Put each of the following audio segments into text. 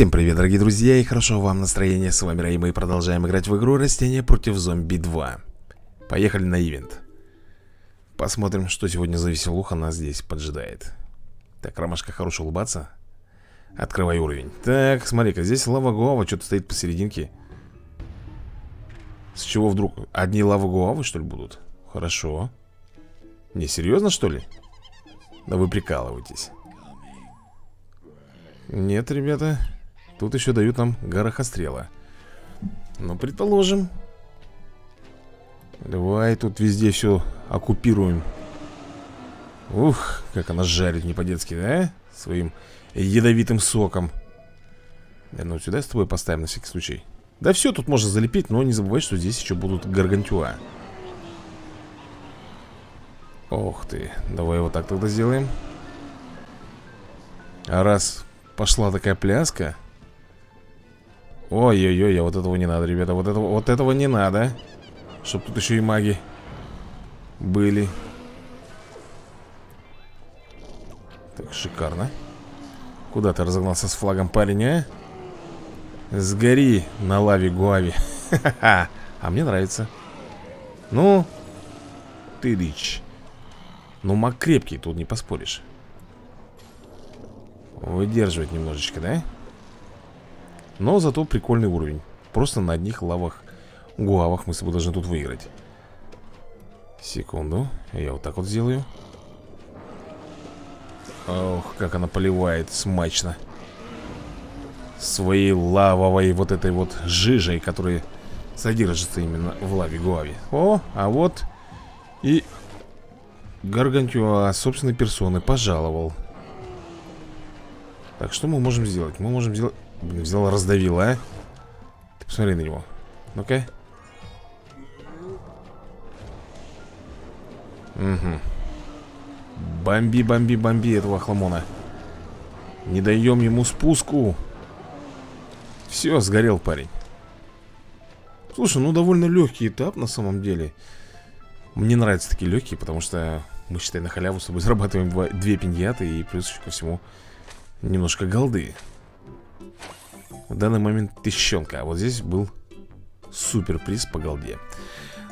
Всем привет, дорогие друзья, и хорошо вам настроение. С вами Рэй, мы продолжаем играть в игру Растения против зомби 2. Поехали на ивент. Посмотрим, что сегодня за веселуха нас здесь поджидает. Так, Ромашка, хорош улыбаться. Открывай уровень. Так, смотри-ка, здесь лава гуава что-то стоит посерединке. С чего вдруг? Одни лава гуавы, что ли, будут? Хорошо. Не, серьезно, что ли? Да вы прикалываетесь. Нет, ребята Тут еще дают нам горохострела. Ну, предположим. Давай тут везде все оккупируем. Ух, как она жарит не по-детски, да? Своим ядовитым соком. Да, Ну, сюда с тобой поставим на всякий случай. Да все тут можно залепить, но не забывай, что здесь еще будут гаргантюа. Ох ты, давай вот так тогда сделаем. А раз пошла такая пляска Ой-ой-ой, а вот этого не надо, ребята Вот этого, вот этого не надо. Чтоб тут еще и маги Были. Так, шикарно. Куда ты разогнался с флагом парень, а? Сгори на лаве Гуави. А мне нравится. Ну Ты дичь. Ну маг крепкий, тут не поспоришь. Выдерживать немножечко, да? Но зато прикольный уровень. Просто на одних лавах Гуавах мы с тобой должны тут выиграть. Секунду. Я вот так вот сделаю. Ох, как она поливает смачно. Своей лавовой вот этой вот жижей Которая содержится именно в лаве Гуави О, а вот и Гаргантюа собственной персоны пожаловал. Так, что мы можем сделать? Мы можем сделать... Блин, взял, раздавил, а? Ты посмотри на него. Ну-ка. Угу. Бомби, бомби, бомби этого хламона. Не даем ему спуску. Все, сгорел парень. Слушай, ну довольно легкий этап на самом деле. Мне нравятся такие легкие, потому что мы, считай, на халяву с тобой зарабатываем две пиньяты и плюс ко всему немножко голды В данный момент тыщенка А вот здесь был супер приз по голде.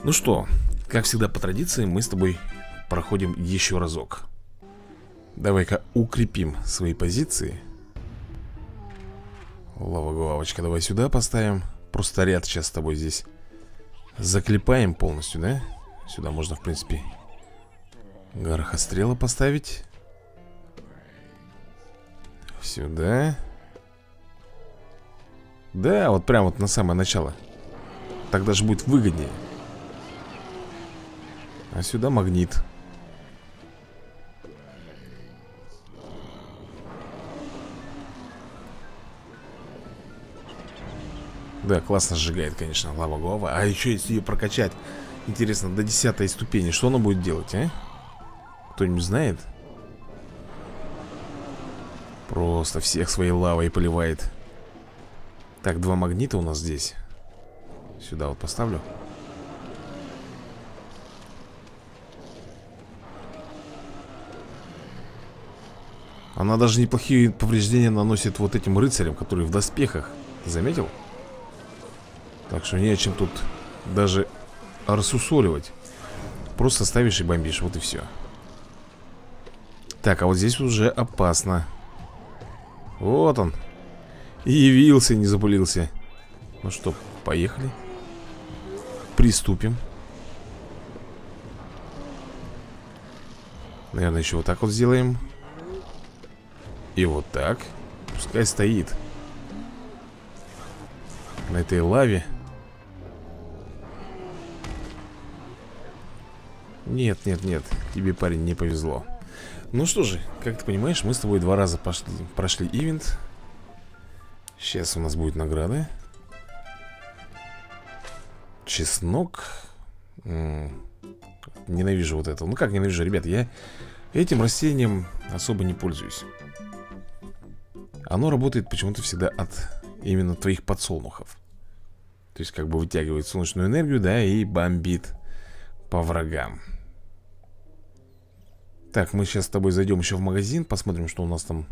Ну что, как всегда по традиции Мы с тобой проходим еще разок. Давай-ка укрепим свои позиции. Лава-главочка давай сюда поставим. Просто ряд сейчас с тобой здесь Заклепаем полностью, да? Сюда можно, в принципе Горохострела поставить. Сюда Да, вот прям вот на самое начало. Так даже будет выгоднее. А сюда магнит. Да, классно сжигает, конечно, лава голова А еще если ее прокачать Интересно, до десятой ступени Что она будет делать, а? Кто-нибудь знает? Просто всех своей лавой поливает Так, два магнита у нас здесь. Сюда вот поставлю. Она даже неплохие повреждения наносит вот этим рыцарям, которые в доспехах. Заметил? Так что не о чем тут даже рассусоливать. Просто ставишь и бомбишь, вот и все Так, а вот здесь уже опасно. Вот он явился, не запылился. Ну что, поехали. Приступим. Наверное, еще вот так вот сделаем. И вот так. Пускай стоит. На этой лаве. Нет, нет, нет. Тебе, парень, не повезло. Ну что же, как ты понимаешь, мы с тобой два раза пошли, прошли ивент Сейчас у нас будет награда. Чеснок. Ненавижу вот это. Ну как ненавижу, ребят, я этим растением особо не пользуюсь. Оно работает почему-то всегда от именно твоих подсолнухов. То есть как бы вытягивает солнечную энергию, да, и бомбит по врагам. Так, мы сейчас с тобой зайдем еще в магазин Посмотрим, что у нас там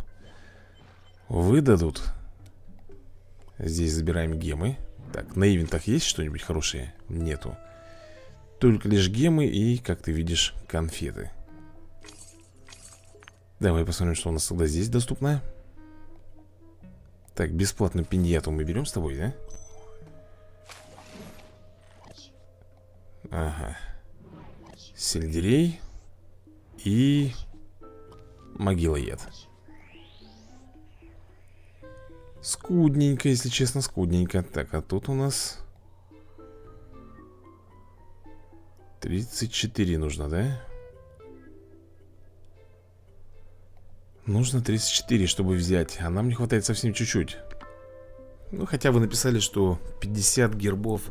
выдадут Здесь забираем гемы. Так, на ивентах есть что-нибудь хорошее? Нету. Только лишь гемы и, как ты видишь, конфеты. Давай посмотрим, что у нас тогда здесь доступно. Так, бесплатную пиньяту мы берем с тобой, да? Ага. Сельдерей И Могилоед Скудненько, если честно, скудненько Так, а тут у нас 34 нужно, да? Нужно 34, чтобы взять А нам не хватает совсем чуть-чуть Ну, хотя вы написали, что 50 гербов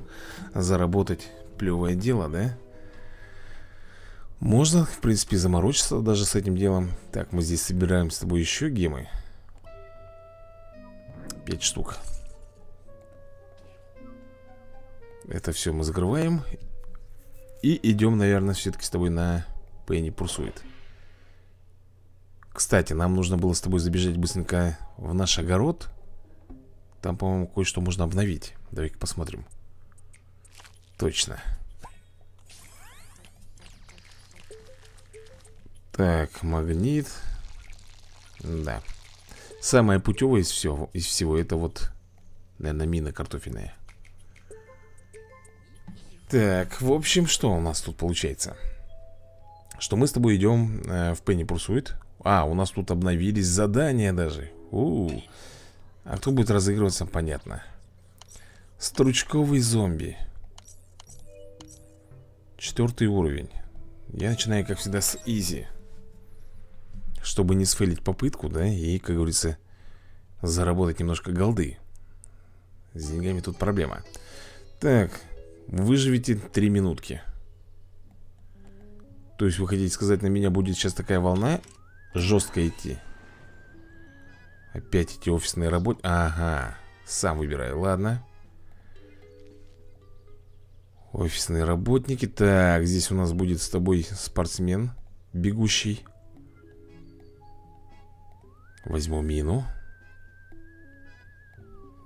заработать Плевое дело, да? Можно, в принципе, заморочиться даже с этим делом Так, мы здесь собираем с тобой еще гемы 5 штук. Это все мы закрываем И идем, наверное, все-таки с тобой на Пенни Пурсует Кстати, нам нужно было с тобой забежать быстренько в наш огород. Там, по-моему, кое-что можно обновить. Давай-ка посмотрим. Точно. Так, магнит. Да Самое путевое из всего, из всего это вот, наверное, мина картофельная. Так, в общем, что у нас тут получается? Что мы с тобой идем э, в Пенни Пурсуит. А, у нас тут обновились задания даже. У, -у, -у. А кто будет разыгрываться, понятно. Стручковый зомби. Четвертый уровень. Я начинаю, как всегда, с изи. Чтобы не сфейлить попытку, да, и, как говорится, заработать немножко голды. С деньгами тут проблема. Так, выживите три минутки. То есть вы хотите сказать, на меня будет сейчас такая волна жестко идти? Опять эти офисные работы. Ага, сам выбираю, ладно. Офисные работники. Так, здесь у нас будет с тобой спортсмен, бегущий. Возьму мину.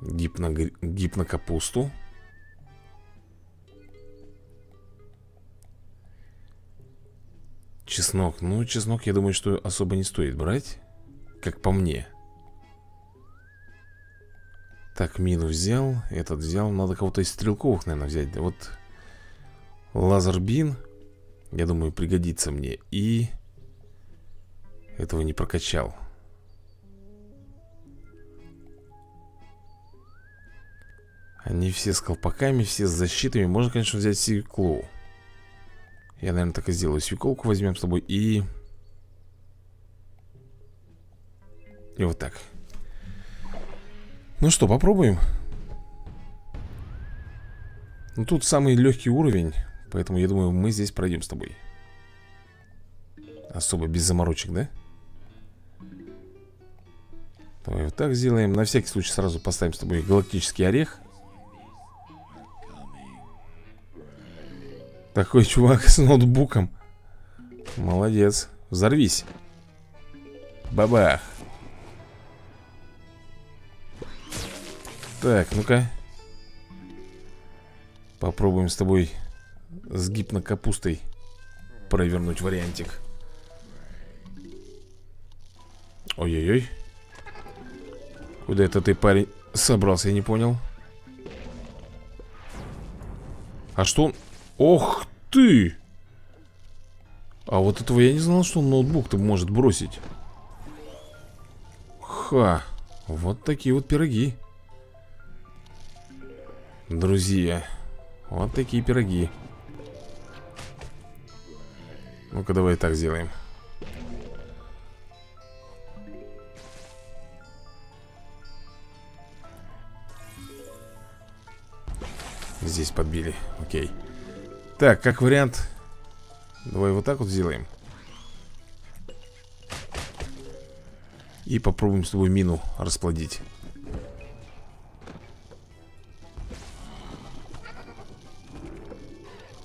Гипно, гипнокапусту Чеснок. Ну, чеснок, я думаю, что особо не стоит брать Как по мне. Так, мину взял Этот взял. Надо кого-то из стрелковых, наверное, взять. Да вот Лазербин Я думаю, пригодится мне. И Этого не прокачал Они все с колпаками, все с защитами. Можно, конечно, взять свеклу. Я, наверное, так и сделаю. Свеколку возьмем с тобой и... И вот так. Ну что, попробуем? Ну тут самый легкий уровень Поэтому я думаю, мы здесь пройдем с тобой. Особо без заморочек, да? Давай вот так сделаем. На всякий случай сразу поставим с тобой галактический орех Такой чувак с ноутбуком. Молодец. Взорвись. Бабах. Так, ну-ка. Попробуем с тобой С гипнокапустой Провернуть вариантик. Ой-ой-ой. Куда это ты, парень, собрался, я не понял. А что он... Ох ты! А вот этого я не знал, что ноутбук-то может бросить. Ха! Вот такие вот пироги. Друзья, вот такие пироги. Ну-ка, давай так сделаем. Здесь подбили, окей. Так, как вариант Давай вот так вот сделаем. И попробуем с тобой мину расплодить.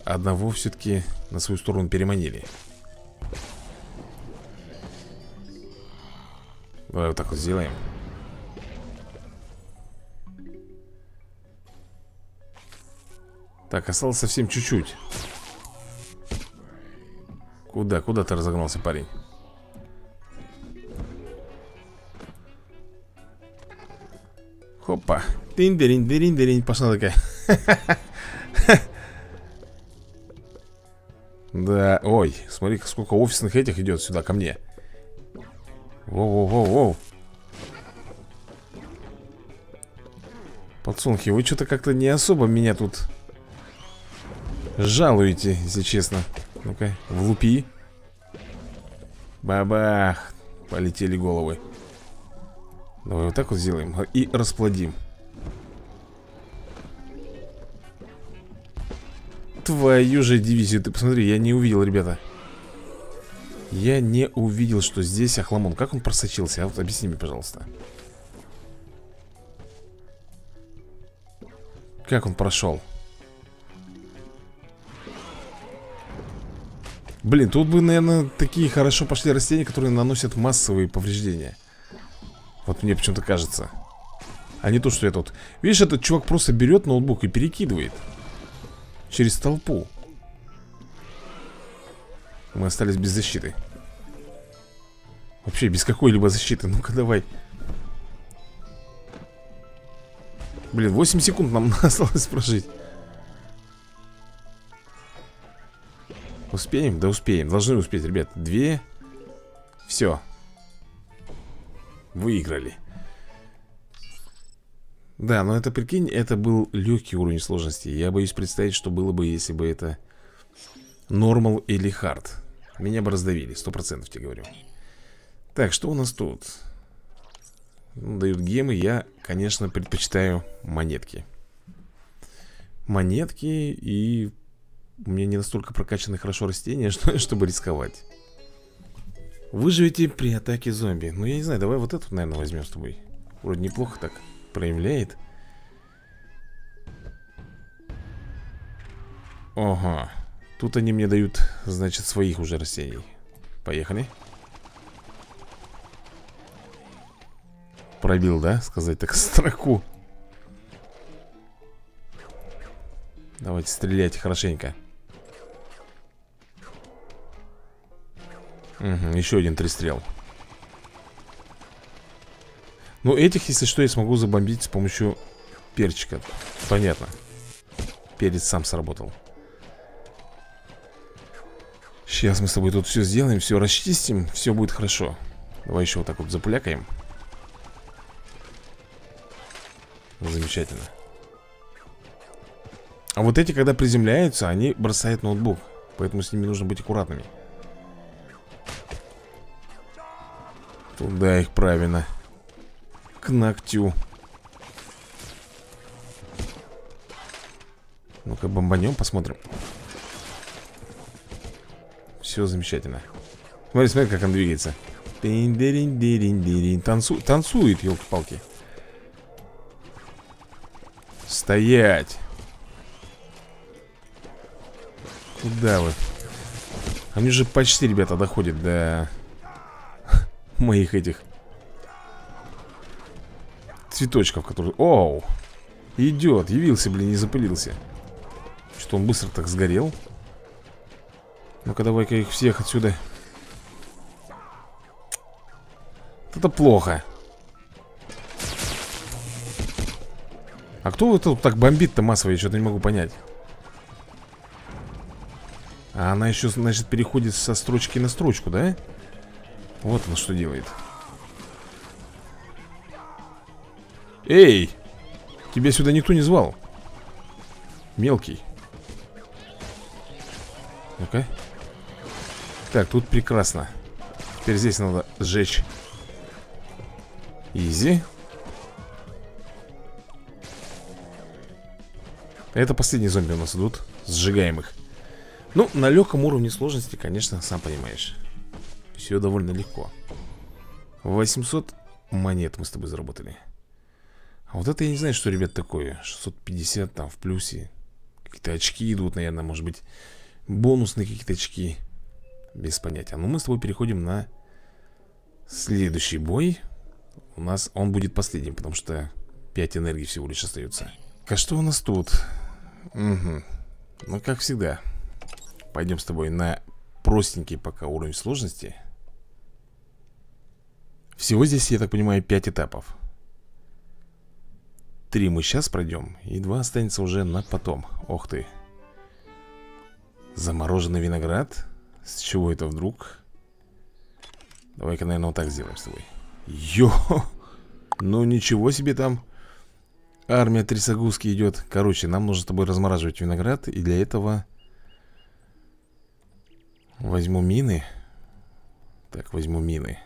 Одного все-таки на свою сторону переманили. Давай вот так вот сделаем Так, осталось совсем чуть-чуть. Куда, куда ты разогнался, парень? Хопа. Дин Пошла такая. Да, ой, смотри, сколько офисных этих идет сюда ко мне. Воу-воу-воу-воу Подсолнухи, вы что-то как-то не особо меня тут Жалуете, если честно. Ну-ка, влупи. Бабах! Полетели головы. Давай вот так вот сделаем И расплодим. Твою же дивизию Ты посмотри, я не увидел, ребята. Я не увидел, что здесь Ахламон Как он просочился? А вот объясни мне, пожалуйста. Как он прошел? Блин, тут бы, наверное, такие хорошо пошли растения, которые наносят массовые повреждения. Вот мне почему-то кажется. А не то, что я тут... Видишь, этот чувак просто берет ноутбук и перекидывает. Через толпу. Мы остались без защиты. Вообще без какой-либо защиты. Ну-ка, давай. Блин, 8 секунд нам осталось прожить Успеем? Да успеем, должны успеть, ребят. Две. Все Выиграли. Да, но это, прикинь, это был легкий уровень сложности. Я боюсь представить, что было бы, если бы это Нормал или хард. Меня бы раздавили, сто процентов тебе говорю. Так, что у нас тут? Дают гемы, я, конечно, предпочитаю монетки. Монетки и... У меня не настолько прокачаны хорошо растения, что, чтобы рисковать. Выживете при атаке зомби. Ну, я не знаю, давай вот эту, наверное, возьмем с тобой. Вроде неплохо так проявляет. Ага. Тут они мне дают, значит, своих уже растений. Поехали. Пробил, да? Сказать так строку? Давайте стреляйте хорошенько Угу, еще один тристрел Ну, этих, если что, я смогу забомбить с помощью перчика. Понятно. Перец сам сработал. Сейчас мы с тобой тут все сделаем, все расчистим Все будет хорошо. Давай еще вот так вот запулякаем. Замечательно. А вот эти, когда приземляются, они бросают ноутбук. Поэтому с ними нужно быть аккуратными Туда их правильно. К ногтю. Ну-ка бомбанем, посмотрим. Все замечательно. Смотри, смотри, как он двигается. Танцу... Танцует, елки-палки Стоять. Куда вы? Мне же почти, ребята, доходит до моих этих цветочков, которые... Оу! Идет, явился, блин, не запылился. Что он быстро так сгорел? Ну-ка, давай-ка их всех отсюда. Это плохо. А кто это так бомбит-то массово? Я что-то не могу понять. А она еще, значит, переходит со строчки на строчку, да? Вот она что делает. Эй! Тебя сюда никто не звал. Мелкий. Ну-ка. Так, тут прекрасно. Теперь здесь надо сжечь. Изи. Это последние зомби у нас идут Сжигаем их Ну, на легком уровне сложности, конечно, сам понимаешь Все довольно легко. 800 монет мы с тобой заработали. А вот это я не знаю, что, ребят, такое. 650 там в плюсе. Какие-то очки идут, наверное, может быть Бонусные какие-то очки. Без понятия. Но мы с тобой переходим на Следующий бой. У нас он будет последним, потому что 5 энергий всего лишь остается А что у нас тут? Угу. Ну, как всегда Пойдем с тобой на простенький пока уровень сложности Всего здесь, я так понимаю, 5 этапов. Три мы сейчас пройдем И два останется уже на потом. Ох ты. Замороженный виноград? С чего это вдруг? Давай-ка, наверное, вот так сделаем с тобой. Йо! Ну ничего себе там. Армия Трисогузки идет Короче, нам нужно с тобой размораживать виноград И для этого Возьму мины. Так, возьму мины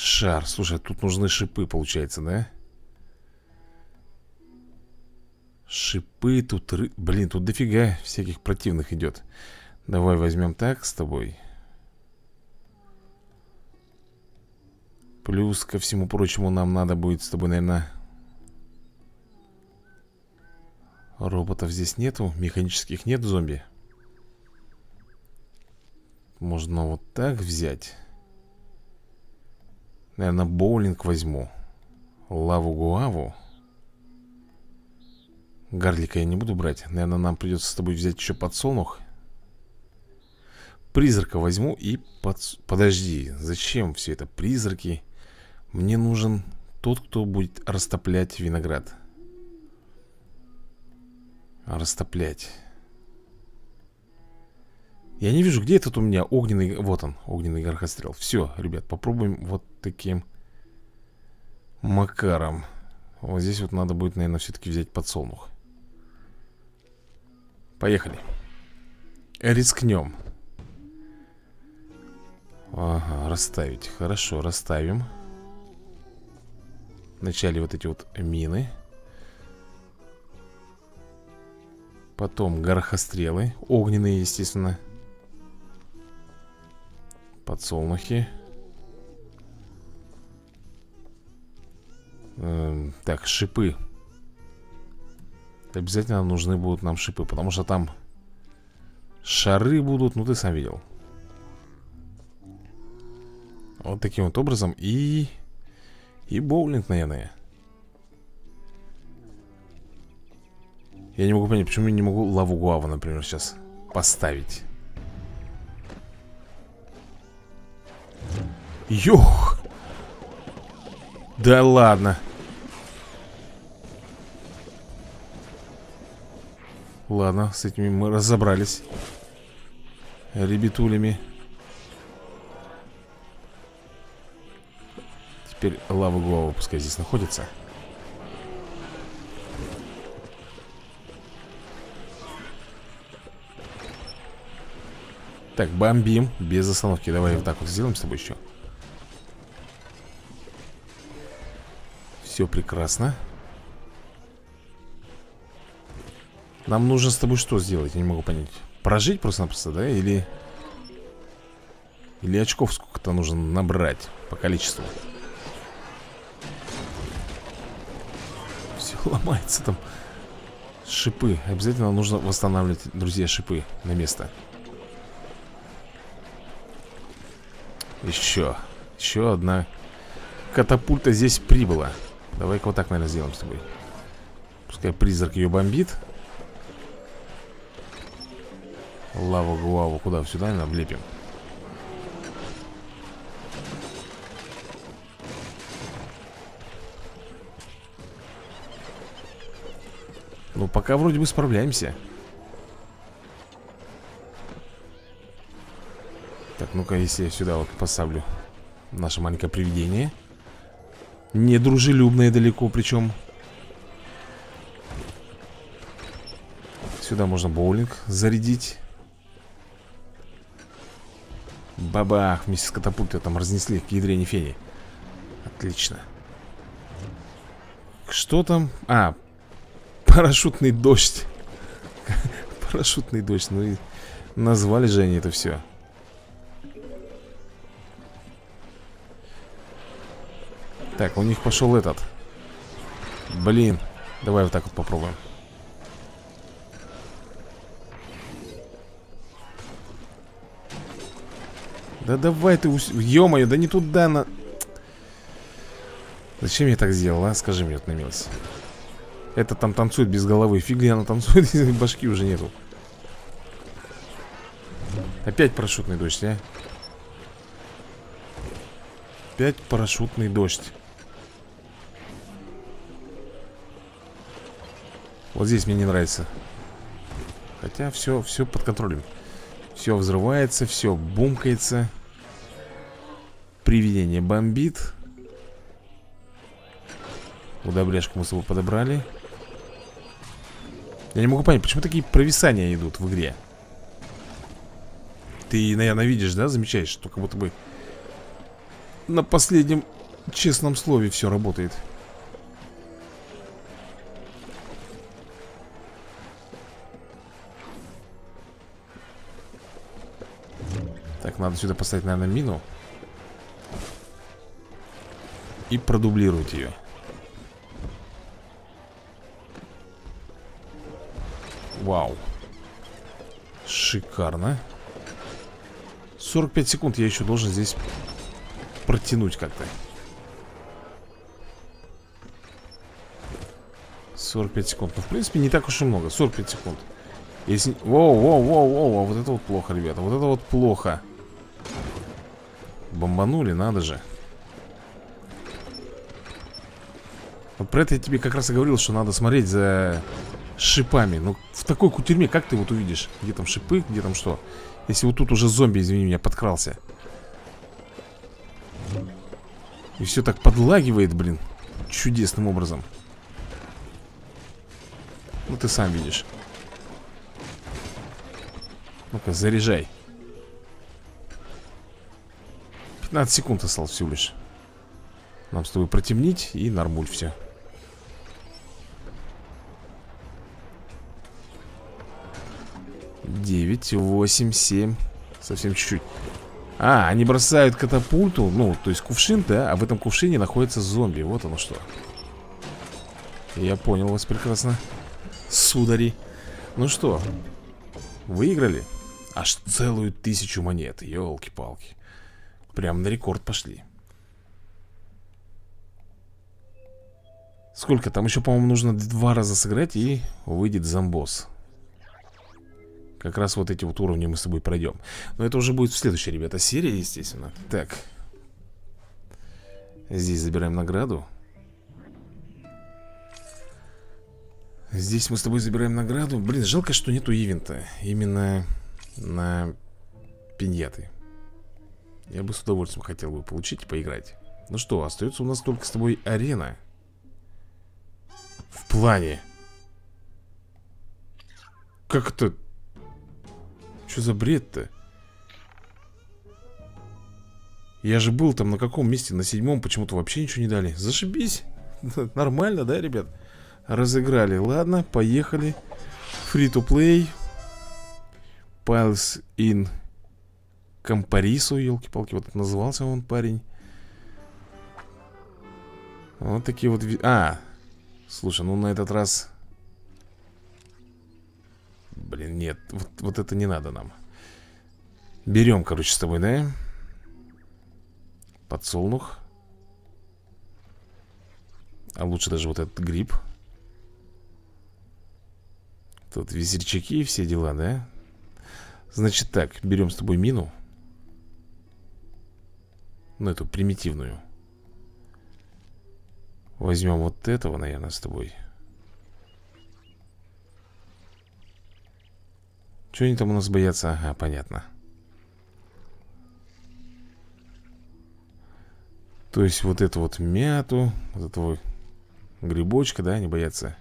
Шар, слушай, тут нужны шипы, получается, да? Шипы тут... Ры... Блин, тут дофига всяких противных идет Давай возьмем так с тобой. Плюс ко всему прочему нам надо будет с тобой, наверное Роботов здесь нету, механических нет зомби? Можно вот так взять Наверное, боулинг возьму. Лаву-гуаву Гарлика я не буду брать. Наверное, нам придется с тобой взять еще подсолнух. Призрака возьму и под... Подожди, зачем все это? Призраки? Мне нужен тот, кто будет растоплять виноград. Растоплять Я не вижу, где этот у меня огненный Вот он, огненный горохострел. Все, ребят, попробуем вот таким Макаром. Вот здесь вот надо будет, наверное, все-таки взять подсолнух. Поехали. Рискнем Ага, расставить. Хорошо, расставим. Вначале вот эти вот мины. Потом горохострелы Огненные, естественно Подсолнухи. Эм, Так, шипы. Обязательно нужны будут нам шипы Потому что там Шары будут, ну ты сам видел. Вот таким вот образом И... И боулинг, наверное. Я не могу понять, почему я не могу лаву гуава, например, сейчас поставить Ёх! Да ладно. Ладно, с этими мы разобрались. Ребятулями. Теперь лава гуава пускай здесь находится. Так, бомбим без остановки. Давай вот так вот сделаем с тобой еще Все прекрасно. Нам нужно с тобой что сделать? Я не могу понять. Прожить просто-напросто, да? Или... Или очков сколько-то нужно набрать По количеству? Все ломается там. Шипы. Обязательно нужно восстанавливать, друзья, шипы на место. Еще Еще одна катапульта здесь прибыла Давай-ка вот так, наверное, сделаем с тобой. Пускай призрак ее бомбит. Лаву гуаву куда? Сюда, наверное, влепим. Ну, пока вроде бы справляемся. Так, ну-ка, если я сюда вот поставлю Наше маленькое привидение Недружелюбное далеко причем Сюда можно боулинг зарядить. Бабах, вместе с катапультой там разнесли к ядрене фени. Отлично. Что там? А, парашютный дождь. Парашютный дождь, ну и назвали же они это все Так, у них пошел этот. Блин Давай вот так вот попробуем. Да давай ты, ё-моё, да не туда на... Зачем я так сделал, а? Скажи мне вот на милость. Это там танцует без головы. Фигли она танцует, башки уже нету. Опять парашютный дождь, а? Опять парашютный дождь Вот здесь мне не нравится. Хотя все, все под контролем. Все взрывается, все бумкается. Привидение бомбит. Удобряшку мы с собой подобрали. Я не могу понять, почему такие провисания идут в игре? Ты, наверное, видишь, да, замечаешь, что как будто бы На последнем честном слове все работает надо сюда поставить, наверное, мину. И продублировать ее Вау. Шикарно. 45 секунд я еще должен здесь протянуть как-то. 45 секунд. Ну, в принципе, не так уж и много. 45 секунд. Если... Воу, воу, воу, воу Вот это вот плохо, ребята. Вот это вот плохо Бомбанули, надо же. Вот про это я тебе как раз и говорил, что надо смотреть за шипами. Ну, в такой кутерьме как ты вот увидишь? Где там шипы, где там что? Если вот тут уже зомби, извини меня, подкрался. И все так подлагивает, блин Чудесным образом. Ну, ты сам видишь. Ну-ка, заряжай 15 секунд осталось всего лишь. Нам с тобой протемнить и нормуль все Девять, восемь, семь. Совсем чуть-чуть. А, они бросают катапульту. Ну, то есть кувшин, да? А в этом кувшине находится зомби. Вот оно что. Я понял вас прекрасно Судари. Ну что, выиграли? Аж целую тысячу монет. Елки-палки Прям на рекорд пошли. Сколько? Там? Еще, по-моему, нужно два раза сыграть И выйдет зомбос Как раз вот эти вот уровни мы с тобой пройдем Но это уже будет в следующей, ребята, серии, естественно. Так. Здесь забираем награду. Здесь мы с тобой забираем награду. Блин, жалко, что нету ивента Именно на пиньяты я бы с удовольствием хотел бы получить и поиграть. Ну что, остается у нас только с тобой арена. В плане. Как это? Что за бред-то? Я же был там на каком месте? На седьмом? Почему-то вообще ничего не дали. Зашибись. Нормально, да, ребят? Разыграли. Ладно, поехали. Free to play. Piles in Компарису, елки-палки, вот назывался он парень. Вот такие вот... А, слушай, ну на этот раз... Блин, нет, вот, вот это не надо нам. Берем, короче, с тобой, да? Подсолнух. А лучше даже вот этот гриб. Тут весельчаки и все дела, да? Значит так, берем с тобой мину. Ну, эту примитивную. Возьмем вот этого, наверное, с тобой. Что они там у нас боятся? Ага, понятно. То есть вот эту вот мяту Вот этого грибочка, да, они боятся?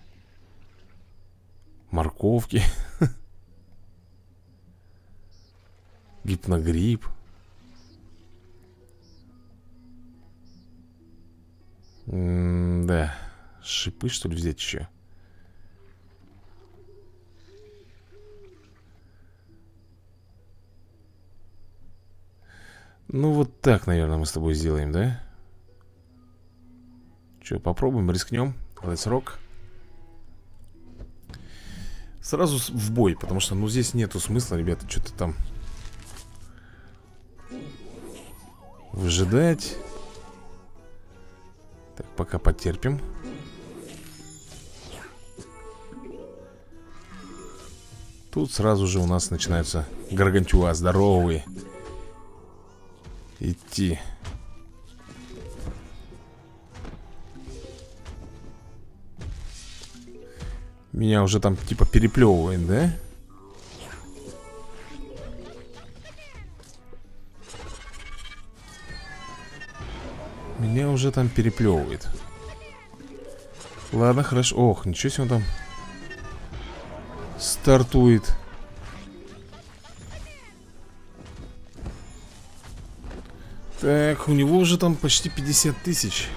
Морковки. Гипногриб Да. Шипы, что ли, взять еще? Ну, вот так, наверное, мы с тобой сделаем, да? Че, попробуем, рискнем Let's rock Сразу в бой, потому что, ну, здесь нету смысла, ребята, что-то там Выжидать пока потерпим. Тут сразу же у нас начинаются Гаргантюа здоровые. Идти. Меня уже там типа переплевывает, да? Меня уже там переплевывает. Ладно, хорошо. Ох, ничего себе он там Стартует. Так, у него уже там почти 50 тысяч.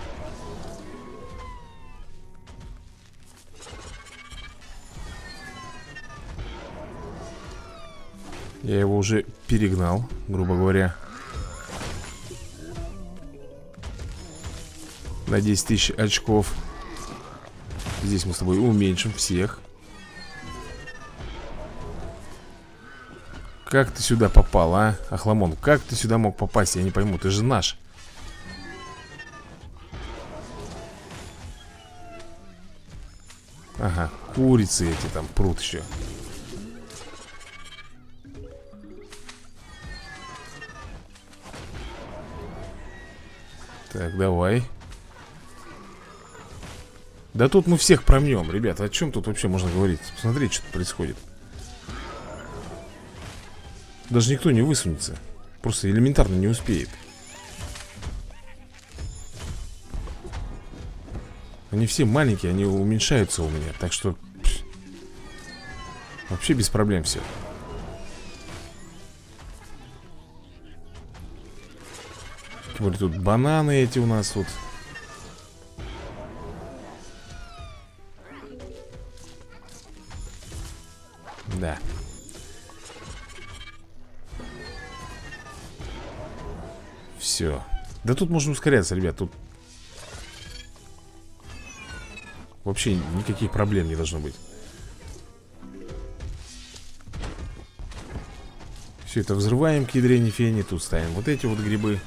Я его уже перегнал, грубо говоря На 10 тысяч очков. Здесь мы с тобой уменьшим всех. Как ты сюда попал, а? Ахламон, как ты сюда мог попасть? Я не пойму, ты же наш. Ага, курицы эти там прут еще. Так, давай Да тут мы всех промнем, ребята О чем тут вообще можно говорить? Посмотрите, что происходит. Даже никто не высунется. Просто элементарно не успеет. Они все маленькие, они уменьшаются у меня Так что Вообще без проблем все Тем более тут бананы эти у нас тут Да. Все Да тут можно ускоряться, ребят Тут Вообще никаких проблем не должно быть. Все это взрываем к ядрене фени Тут ставим вот эти вот грибы.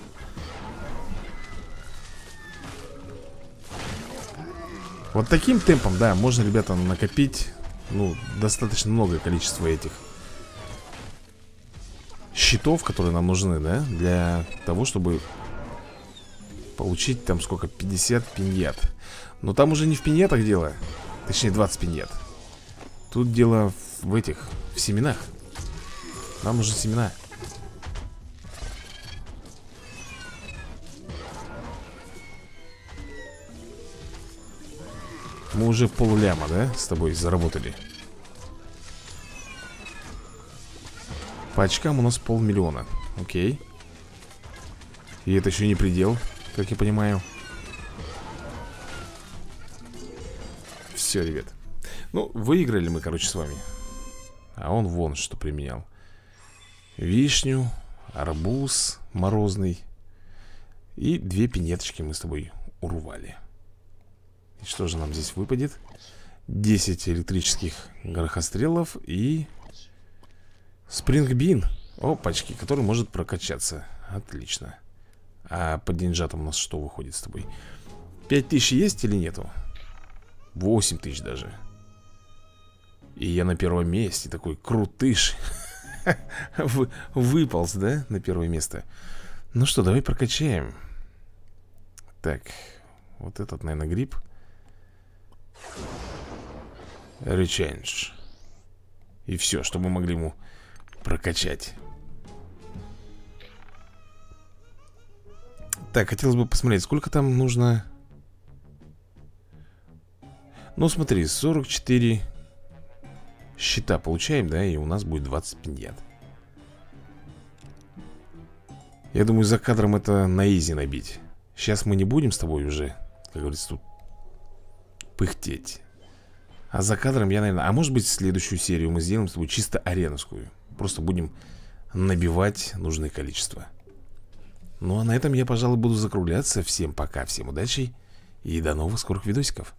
Вот таким темпом, да, можно, ребята, накопить Ну, достаточно многое количество этих Щитов, которые нам нужны, да Для того, чтобы Получить там сколько, 50 пиньят Но там уже не в пиньятах дело Точнее 20 пиньят Тут дело в этих, в семенах. Нам нужны семена Мы уже полляма, да, с тобой заработали? По очкам у нас полмиллиона. Окей. И это еще не предел, как я понимаю. Все, ребят. Ну, выиграли мы, короче, с вами. А он вон что применял. Вишню, арбуз морозный И две пинеточки мы с тобой урвали и что же нам здесь выпадет? 10 электрических горохострелов и Спрингбин Опачки, который может прокачаться. Отлично. А под деньжатом у нас что выходит с тобой? 5000 есть или нету? 8000 даже. И я на первом месте Такой крутыш. Выполз, да, на первое место? Ну что, давай прокачаем. Так Вот этот, наверное, гриб Rechange И все, что мы могли ему прокачать. Так, хотелось бы посмотреть, сколько там нужно. Ну смотри, 44 Щита получаем, да, и у нас будет 20 пиньят Я думаю, за кадром это на изи набить. Сейчас мы не будем с тобой уже Как говорится, тут пыхтеть. А за кадром я, наверное... А может быть, следующую серию мы сделаем с тобой чисто ареновскую? Просто будем набивать нужное количество. Ну а на этом я, пожалуй, буду закругляться. Всем пока, всем удачи И до новых скорых видосиков